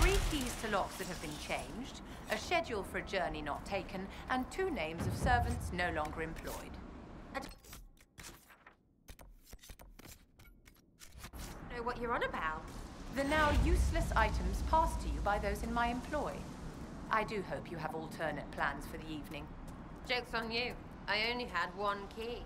Three keys to locks that have been changed, a schedule for a journey not taken, and two names of servants no longer employed. I don't know what you're on about. The now useless items passed to you by those in my employ. I do hope you have alternate plans for the evening. Joke's on you. I only had one key.